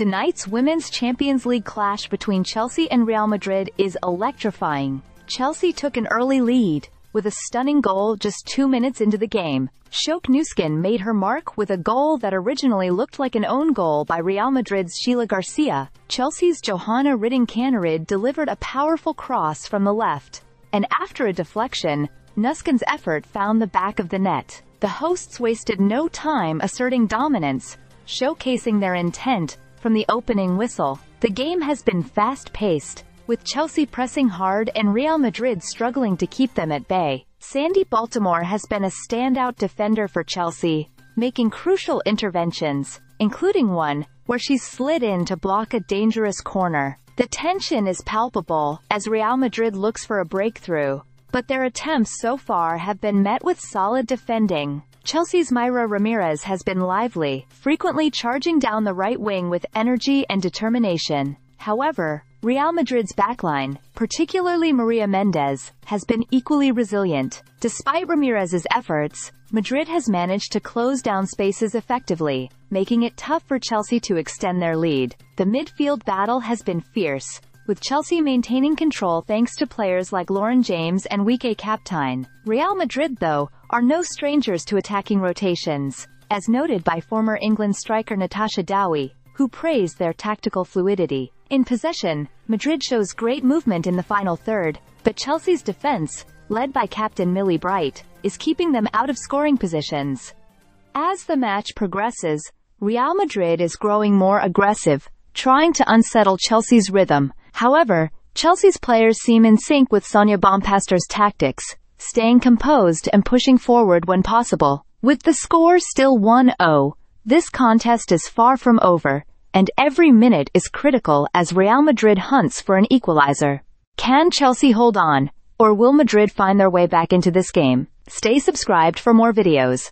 Tonight's Women's Champions League clash between Chelsea and Real Madrid is electrifying. Chelsea took an early lead, with a stunning goal just two minutes into the game. Sjoeke Nüsken made her mark with a goal that originally looked like an own goal by Real Madrid's Sheila Garcia. Chelsea's Johanna Rytting Kaneryd delivered a powerful cross from the left, and after a deflection, Nüsken's effort found the back of the net. The hosts wasted no time asserting dominance, showcasing their intent from the opening whistle. The game has been fast-paced, with Chelsea pressing hard and Real Madrid struggling to keep them at bay. Sandy Baltimore has been a standout defender for Chelsea, making crucial interventions, including one where she slid in to block a dangerous corner. The tension is palpable as Real Madrid looks for a breakthrough, but their attempts so far have been met with solid defending. Chelsea's Mayra Ramirez has been lively, frequently charging down the right wing with energy and determination. However, Real Madrid's backline, particularly Maria Mendez, has been equally resilient. Despite Ramirez's efforts, Madrid has managed to close down spaces effectively, making it tough for Chelsea to extend their lead. The midfield battle has been fierce, with Chelsea maintaining control thanks to players like Lauren James and Wieke Kaptein. Real Madrid, though, are no strangers to attacking rotations, as noted by former England striker Natasha Dowie, who praised their tactical fluidity. In possession, Madrid shows great movement in the final third, but Chelsea's defense, led by captain Millie Bright, is keeping them out of scoring positions. As the match progresses, Real Madrid is growing more aggressive, trying to unsettle Chelsea's rhythm. However, Chelsea's players seem in sync with Sonia Bompastor's tactics, staying composed and pushing forward when possible. With the score still 1-0, this contest is far from over, and every minute is critical as Real Madrid hunts for an equalizer. Can Chelsea hold on, or will Madrid find their way back into this game? Stay subscribed for more videos.